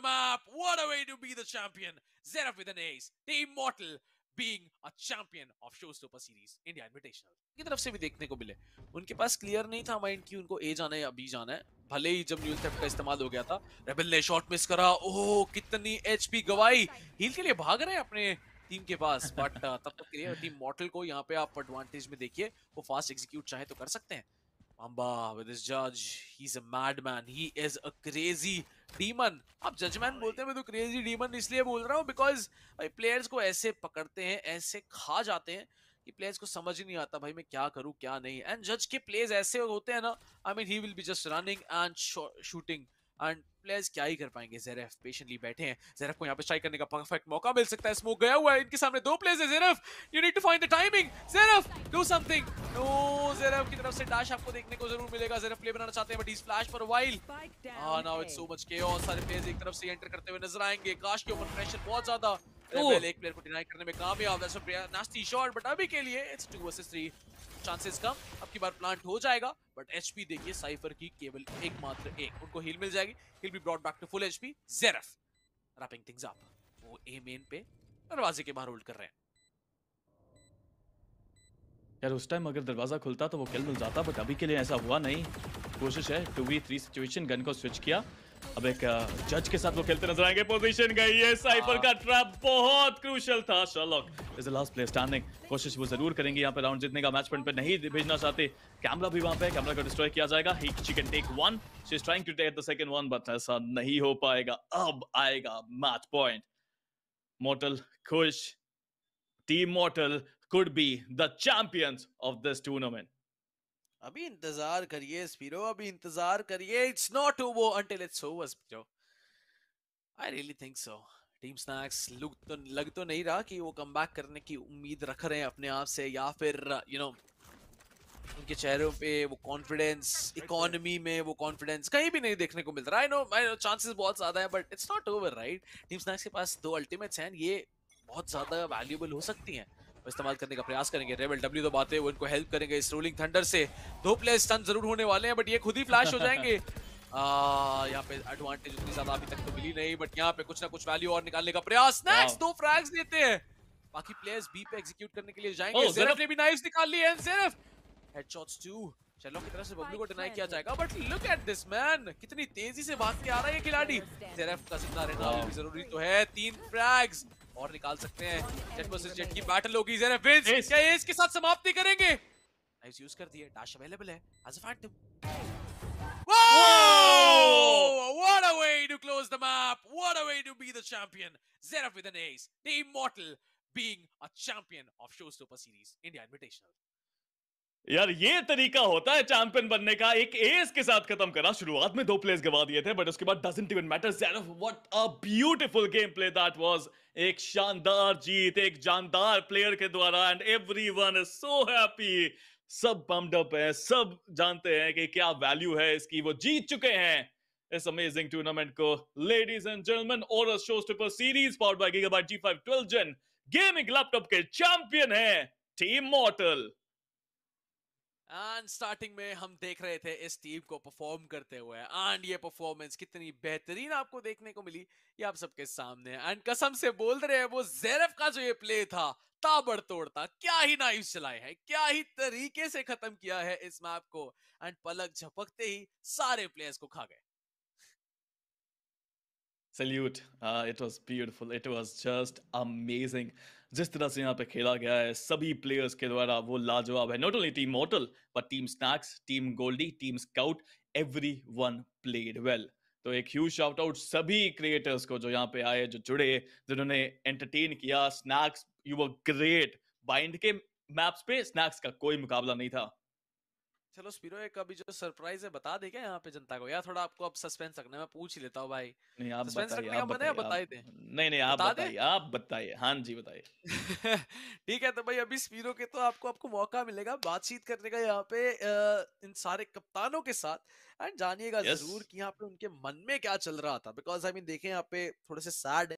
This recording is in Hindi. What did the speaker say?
the map. What a way to be the champion. Zeref with an ace. Team Mortal being a champion of Showstopper Series India Invitational. की तरफ़ से भी देखने को मिले उनके पास क्लियर नहीं था माइंड कि उनको ए जाना है या बी जाना है भले ही जब न्यूल थेफ्ट का इस्तेमाल हो गया था रेबल ने शॉट मिस करा ओह कितनी एचपी गवाई हील के लिए भाग रहे हैं अपने टीम के पास बट तब तक के लिए टीम मॉडल को यहाँ पे आप एडवांटेज में देखिए वो फास्ट एग्जीक्यूट चाहे तो कर सकते हैं Mamba with his judge. He's a madman. He is a crazy demon. आप जजमैन बोलते हैं मैं तो क्रेजी डीमन इसलिए बोल रहा हूँ बिकॉज़ भाई प्लेयर्स को ऐसे पकड़ते हैं ऐसे खा जाते हैं कि प्लेयर्स को समझ ही नहीं आता भाई मैं क्या करूँ क्या नहीं। एंड जज के प्लेयर्स ऐसे होते हैं ना I mean he will be just running and shooting and players क्या ही कर पाएँगे? जेरेफ पेशेंटली बैठे हैं। जेरेफ को यहाँ पे स्ट्राइक करने का परफेक्ट मौका मिल सकता है। स्मोक गया हुआ है इनके सामने दो प्लेयर्स है। Zeref you need to find the timing Zeref do something no Zeref की तरफ़ से डैश आपको देखने को ज़रूर मिलेगा। जेरेफ प्ले बनाना चाहते हैं but he flash for a while हाँ now it's so much chaos सारे प्लेयर्स एक तरफ़ से एंटर करते हुए नज़र आएँगे। काश के ऊपर प्रेशर बहुत ज़्यादा। रेबेल एक प्लेयर को डिनाई करने में कामयाब। That's a nasty shot but अभी के लिए इट्स 2 वर्सेस 3 चांसेस कम। अब की बार प्लांट हो जाएगा बट एचपी देखिए साइफर की केवल एकमात्र एक। उनको हील मिल जाएगी। Heal be brought back to full HP Zeref wrapping things up वो ए मेन पे दरवाजे के बाहर होल्ड कर रहे हैं। यार उस टाइम अगर दरवाज़ा खुलता तो वो किल मिल जाता बट अभी के लिए ऐसा हुआ नहीं। कोशिश है two v three situation gun को स्विच किया। अब एक जज के साथ वो खेलते नज़र आएँगे। पोजीशन गई है साइफर का ट्रैप बहुत क्रूशियल था Sherlock is the last player standing कोशिश वो ज़रूर करेंगे यहाँ पे राउंड जीतने का मैच पॉइंट पे नहीं भेजना चाहते। कैमरा भी वहाँ पे कैमरा को डिस्ट्रॉय किया जाएगा। He she can take one she is trying to take the second one but ऐसा नहीं हो पाएगा। अब आएगा मैच पॉइंट मॉर्टल खुश। Team Mortal could be the champions of this tournament. अभी इंतज़ार करिए स्पीरो अभी इंतज़ार करिए। It's not over until it's over Spiro. I really think so team Snax look तो लग तो नहीं रहा कि वो कम करने की उम्मीद रख रहे हैं अपने आप से या फिर यू you नो know, उनके चेहरों पे वो कॉन्फिडेंस इकोनॉमी में वो कॉन्फिडेंस कहीं भी नहीं देखने को मिलता I know I know chances बहुत ज़्यादा है but it's not over right team Snax के पास दो अल्टीमेट्स हैं ये बहुत ज़्यादा वैल्यूएबल हो सकती हैं। इस्तेमाल करने का प्रयास करेंगे। रेबल डब्ल्यू तो बातें वो इनको हेल्प करेंगे इस रोलिंग थंडर से। दो प्लेयर्स स्टन ज़रूर होने वाले हैं बट ये खुद ही फ्लैश हो जाएँगे। यहाँ पे एडवांटेज उतनी ज़्यादा अभी तक तो मिली नहीं बट यहाँ पे कुछ ना कुछ वैल्यू और निकालने का प्रयास। स्नैक्स दो फ्रैग्स देते हैं। बाकी प्लेयर्स बी पे एग्जीक्यूट करने के लिए जाएँगे। Oh, जेरफ ने भी नाइफ्स निकाल लिए हैं जेरफ हेडशॉट्स टू चलो की तरफ़ से बबलू को डिनाई किया जाएगा but look at this man कितनी तेज़ी से भाग के आ रहा है ये खिलाड़ी। जेरफ का ज़िंदा रहना भी ज़रूरी तो है। तीन फ्रैग्स और निकाल सकते हैं। जेट वर्सेस जेट की बैटल होगी। जेरफ विंस क्या ये इसके साथ समाप्ति करेंगे? नाइस यूज़ कर दिए। डैश अवेलेबल है। As a phantom Whoa! What a way to close the map! What a way to be the champion! Zeraf with an ace. The Immortal being a champion of Showstopper Series India Invitational. यार ये तरीका होता है चैंपियन बनने का। एक एस के साथ खत्म करा शुरुआत में दो प्लेयर्स गवा दिए थे बट उसके बाद doesn't even matter what a beautiful game play that was एक शानदार जीत, एक जानदार प्लेयर के द्वारा and every one is so happy सब पम्ड अप है, सब जानते हैं कि क्या वैल्यू है इसकी। वो जीत चुके हैं इस अमेजिंग टूर्नामेंट को। लेडीज़ एंड जेंटलमैन और showstopper series powered by Gigabyte G5 12 gen gaming laptop के चैंपियन है टीम मॉर्टल एंड स्टार्टिंग में हम देख रहे थे इस टीम को परफॉर्म करते हुए एंड ये परफॉर्मेंस कितनी बेहतरीन आपको देखने को मिली ये आप सबके सामने एंड कसम से बोल रहे हैं वो जेरफ का जो ये प्ले था ताबड़तोड़ था क्या ही नाइफ चलाए हैं क्या ही तरीके से खत्म किया है इस मैप को एंड पलक झपकते ही सारे प्लेयर्स को खा गए Salute. Uh, it was beautiful. It was just amazing. जिस तरह से यहाँ पे खेला गया है, सभी प्लेयर्स के द्वारा वो लाजवाब है। Not only team Mortal but team Snax team Goldy team Scout everyone played well तो एक ह्यूज शाउट आउट सभी क्रिएटर्स को जो यहाँ पे आए, जो जुड़े, जिन्होंने एंटरटेन किया। Snax you were great Bind के मैप्स पे स्नैक्स का कोई मुकाबला नहीं था। चलो स्पीरो एक अभी जो सरप्राइज़ है बता दे क्या यहाँ पे जनता को? यार थोड़ा आपको अब सस्पेंस रखना है मैं पूछ ही लेता हूँ भाई। नहीं आप बताइए आप बताइए बताइए दे। नहीं नहीं आप बताइए आप बताइए। हाँ जी बताइए। ठीक है तो भाई अभी स्पीरो के तो आपको आपको मौका मिलेगा बातचीत करने का यहाँ पे इन सारे कप्तानों के साथ। एंड जानिएगा ज़रूर कि यहाँ पे उनके मन में क्या चल रहा था बिकॉज़ आई मीन देखें यहाँ पे थोड़े से सैड